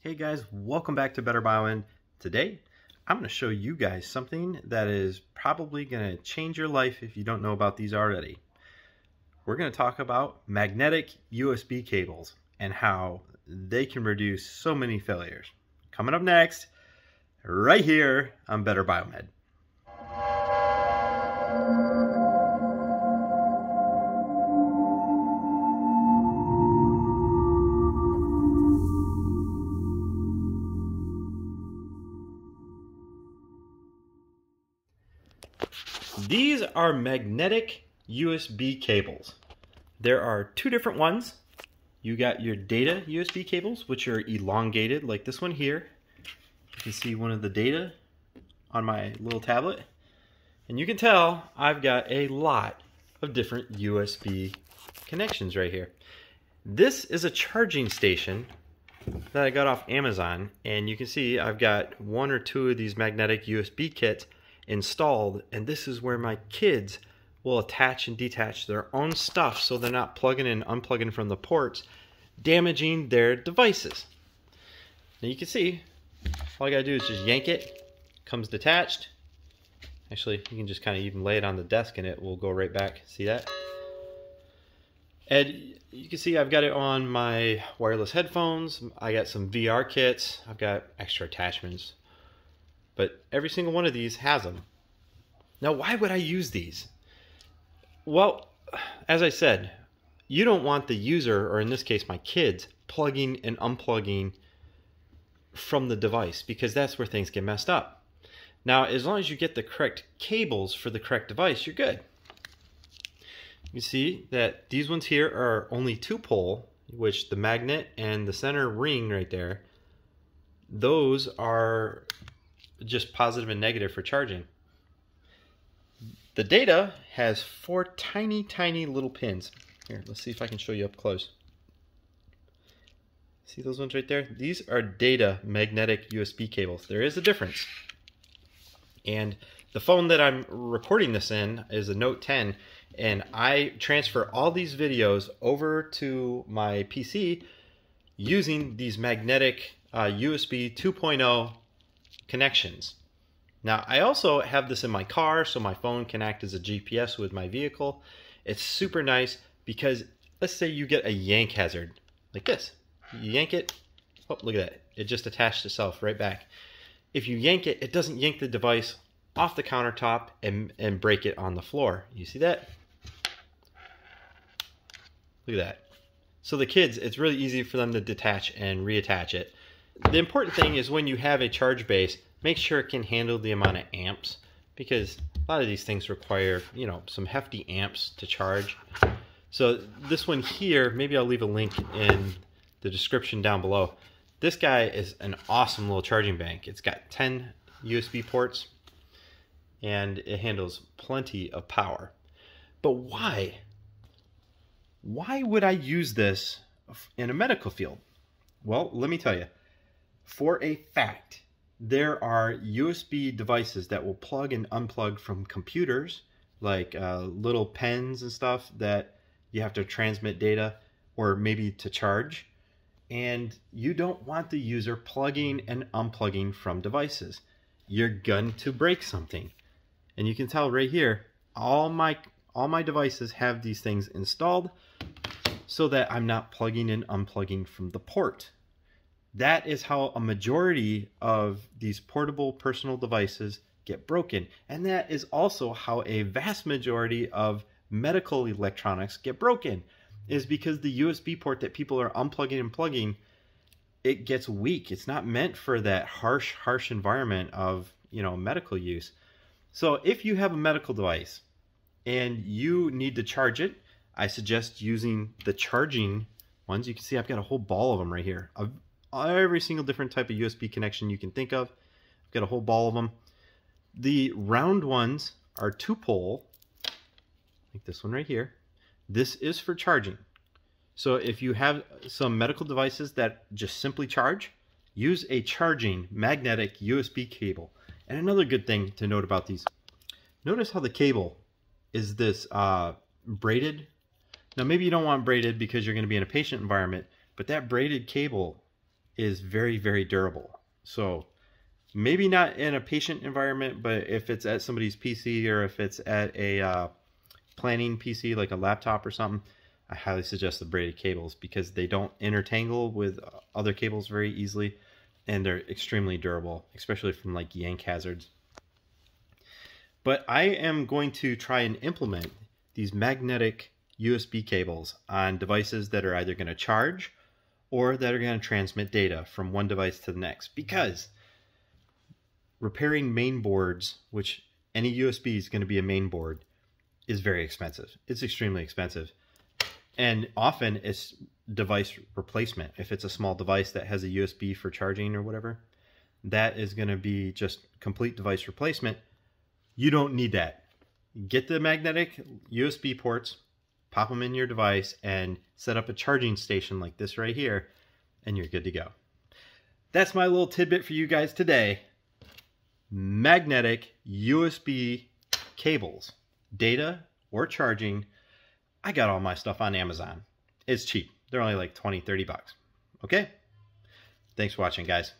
Hey guys, welcome back to Better Biomed. Today, I'm going to show you guys something that is probably going to change your life if you don't know about these already. We're going to talk about magnetic USB cables and how they can reduce so many failures. Coming up next, right here on Better Biomed. These are magnetic USB cables. There are two different ones. You got your data USB cables, which are elongated like this one here. You can see one of the data on my little tablet. And you can tell I've got a lot of different USB connections right here. This is a charging station that I got off Amazon. And you can see I've got one or two of these magnetic USB kits installed and this is where my kids will attach and detach their own stuff so they're not plugging and unplugging from the ports damaging their devices. Now you can see all I gotta do is just yank it comes detached. Actually you can just kind of even lay it on the desk and it will go right back. See that? And you can see I've got it on my wireless headphones. I got some VR kits. I've got extra attachments but every single one of these has them. Now, why would I use these? Well, as I said, you don't want the user, or in this case, my kids, plugging and unplugging from the device because that's where things get messed up. Now, as long as you get the correct cables for the correct device, you're good. You see that these ones here are only two pole, which the magnet and the center ring right there, those are just positive and negative for charging. The data has four tiny, tiny little pins. Here, let's see if I can show you up close. See those ones right there? These are data magnetic USB cables. There is a difference. And the phone that I'm recording this in is a Note 10, and I transfer all these videos over to my PC using these magnetic uh, USB 2.0 connections. Now, I also have this in my car, so my phone can act as a GPS with my vehicle. It's super nice because let's say you get a yank hazard like this. You yank it, oh, look at that. It just attached itself right back. If you yank it, it doesn't yank the device off the countertop and, and break it on the floor. You see that? Look at that. So the kids, it's really easy for them to detach and reattach it the important thing is when you have a charge base, make sure it can handle the amount of amps because a lot of these things require, you know, some hefty amps to charge. So this one here, maybe I'll leave a link in the description down below. This guy is an awesome little charging bank. It's got 10 USB ports and it handles plenty of power. But why? Why would I use this in a medical field? Well, let me tell you for a fact, there are USB devices that will plug and unplug from computers, like uh, little pens and stuff that you have to transmit data or maybe to charge. And you don't want the user plugging and unplugging from devices. You're going to break something. And you can tell right here, all my all my devices have these things installed so that I'm not plugging and unplugging from the port that is how a majority of these portable personal devices get broken. And that is also how a vast majority of medical electronics get broken is because the USB port that people are unplugging and plugging it gets weak. It's not meant for that harsh harsh environment of, you know, medical use. So if you have a medical device and you need to charge it, I suggest using the charging ones. You can see I've got a whole ball of them right here. A every single different type of USB connection you can think of. I've got a whole ball of them. The round ones are two pole, like this one right here. This is for charging. So if you have some medical devices that just simply charge, use a charging magnetic USB cable. And another good thing to note about these, notice how the cable is this uh, braided. Now maybe you don't want braided because you're going to be in a patient environment, but that braided cable is very, very durable. So maybe not in a patient environment, but if it's at somebody's PC or if it's at a uh, planning PC like a laptop or something, I highly suggest the braided cables because they don't intertangle with other cables very easily and they're extremely durable, especially from like yank hazards. But I am going to try and implement these magnetic USB cables on devices that are either going to charge or that are going to transmit data from one device to the next because repairing main boards, which any USB is going to be a main board, is very expensive. It's extremely expensive. And often it's device replacement. If it's a small device that has a USB for charging or whatever, that is going to be just complete device replacement. You don't need that. Get the magnetic USB ports, pop them in your device, and set up a charging station like this right here, and you're good to go. That's my little tidbit for you guys today. Magnetic USB cables, data or charging. I got all my stuff on Amazon. It's cheap. They're only like 20, 30 bucks. Okay? Thanks for watching, guys.